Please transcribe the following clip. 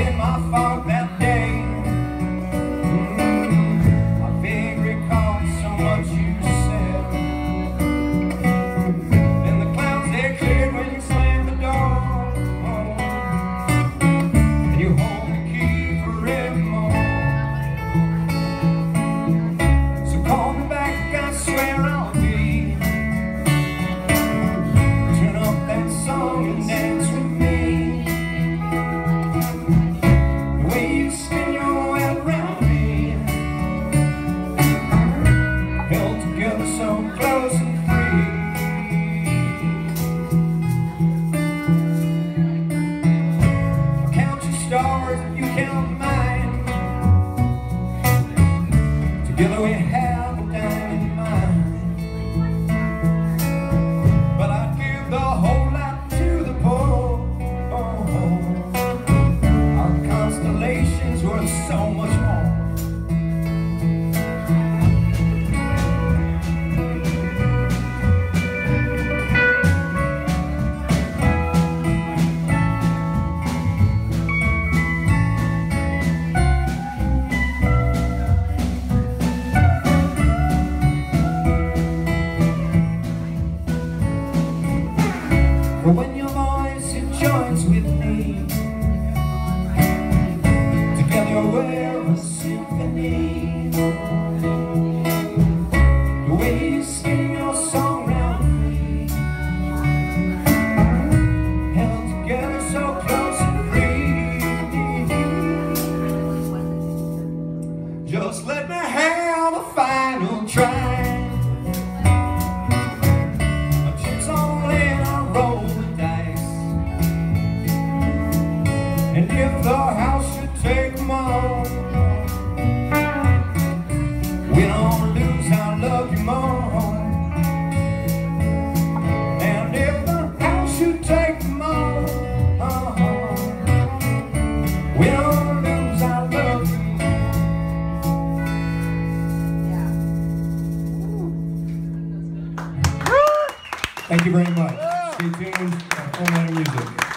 In my phone. count mine Together we have name. Thank you very much. Stay tuned for more music.